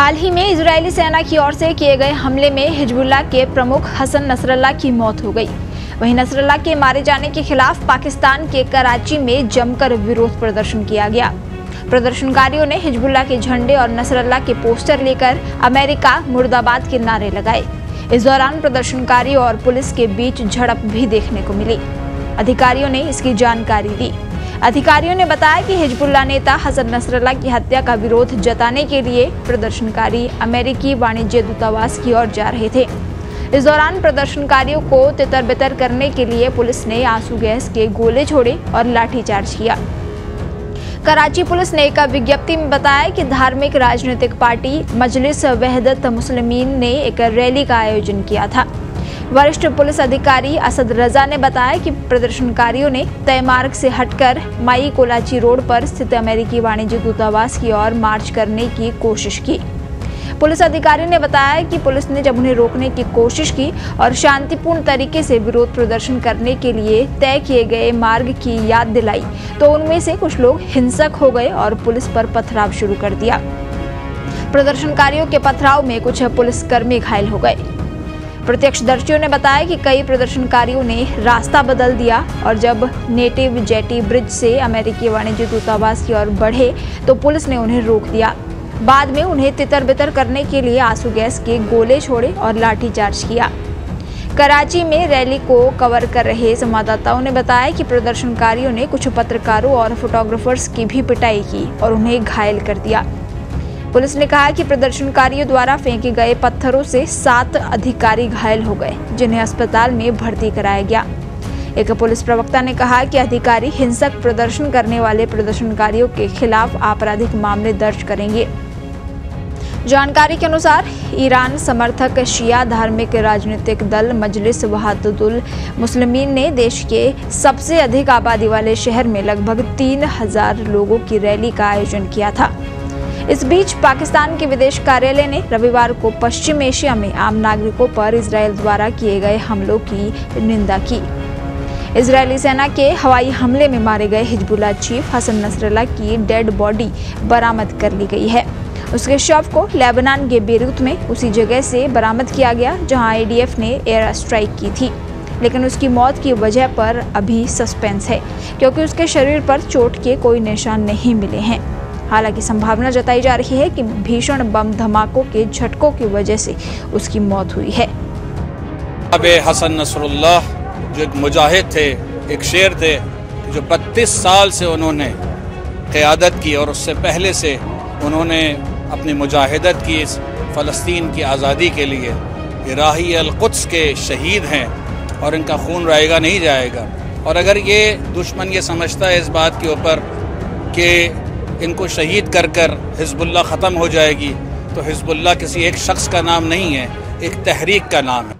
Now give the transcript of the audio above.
हाल ही में इजरायली सेना की ओर से किए गए हमले में हिजबुल्ला के प्रमुख हसन नसरल्ला की मौत हो गई। वहीं नसरल्ला के मारे जाने के खिलाफ पाकिस्तान के कराची में जमकर विरोध प्रदर्शन किया गया। प्रदर्शनकारियों ने हिजबुल्ला के झंडे और नसरल्ला के पोस्टर लेकर अमेरिका मुर्दाबाद के नारे लगाए। इस दौरान प्रदर्शनकारियों और पुलिस के बीच झड़प भी देखने को मिली। अधिकारियों ने इसकी जानकारी दी। अधिकारियों ने बताया कि हिजबुल्ला नेता हसन नसरल्ला की हत्या का विरोध जताने के लिए प्रदर्शनकारी अमेरिकी वाणिज्य दूतावास की ओर जा रहे थे। इस दौरान प्रदर्शनकारियों को तितर बितर करने के लिए पुलिस ने आँसू गैस के गोले छोड़े और लाठीचार्ज किया। कराची पुलिस ने एक विज्ञप्ति में बताया कि धार्मिक राजनीतिक पार्टी मजलिस वहदत मुस्लिमीन ने एक रैली का आयोजन किया था। वरिष्ठ पुलिस अधिकारी असद रजा ने बताया कि प्रदर्शनकारियों ने तय मार्ग से हटकर माई कोलाची रोड पर स्थित अमेरिकी वाणिज्य दूतावास की ओर मार्च करने की कोशिश की। पुलिस अधिकारी ने बताया कि पुलिस ने जब उन्हें रोकने की कोशिश की और शांतिपूर्ण तरीके से विरोध प्रदर्शन करने के लिए तय किए गए मार्ग की याद दिलाई तो उनमें से कुछ लोग हिंसक हो गए और पुलिस पर पथराव शुरू कर दिया। प्रदर्शनकारियों के पथराव में कुछ पुलिसकर्मी घायल हो गए। प्रत्यक्षदर्शियों ने बताया कि कई प्रदर्शनकारियों ने रास्ता बदल दिया और जब नेटिव जेटी ब्रिज से अमेरिकी वाणिज्य दूतावास की ओर बढ़े तो पुलिस ने उन्हें रोक दिया। बाद में उन्हें तितर बितर करने के लिए आँसू गैस के गोले छोड़े और लाठीचार्ज किया। कराची में रैली को कवर कर रहे संवाददाताओं ने बताया कि प्रदर्शनकारियों ने कुछ पत्रकारों और फोटोग्राफर्स की भी पिटाई की और उन्हें घायल कर दिया। पुलिस ने कहा कि प्रदर्शनकारियों द्वारा फेंके गए पत्थरों से सात अधिकारी घायल हो गए, जिन्हें अस्पताल में भर्ती कराया गया। एक पुलिस प्रवक्ता ने कहा कि अधिकारी हिंसक प्रदर्शन करने वाले प्रदर्शनकारियों के खिलाफ आपराधिक मामले दर्ज करेंगे। जानकारी के अनुसार, ईरान समर्थक शिया धार्मिक राजनीतिक दल मजलिस वहादुल मुस्लिमीन ने देश के सबसे अधिक आबादी वाले शहर में लगभग तीन हज़ार लोगों की रैली का आयोजन किया था। इस बीच पाकिस्तान के विदेश कार्यालय ने रविवार को पश्चिम एशिया में आम नागरिकों पर इसराइल द्वारा किए गए हमलों की निंदा की। इजरायली सेना के हवाई हमले में मारे गए हिजबुल्ला चीफ हसन नसरल्ला की डेड बॉडी बरामद कर ली गई है। उसके शव को लेबनान के बेरूत में उसी जगह से बरामद किया गया, जहाँ आईडीएफ ने एयर स्ट्राइक की थी। लेकिन उसकी मौत की वजह पर अभी सस्पेंस है, क्योंकि उसके शरीर पर चोट के कोई निशान नहीं मिले हैं। हालाँकि संभावना जताई जा रही है कि भीषण बम धमाकों के झटकों की वजह से उसकी मौत हुई है। अब हसन नसरुल्लाह, जो एक मुजाहिद थे, एक शेर थे, जो 32 साल से उन्होंने क़्यादत की और उससे पहले से उन्होंने अपनी मुजाहिदत की इस फ़लस्तीन की आज़ादी के लिए राही अलकुद्स के शहीद हैं और इनका खून रहेगा नहीं जाएगा। और अगर ये दुश्मन ये समझता है इस बात के ऊपर कि इनको शहीद कर कर हिजबुल्ला ख़त्म हो जाएगी तो हिजबुल्ला किसी एक शख्स का नाम नहीं है, एक तहरीक का नाम है।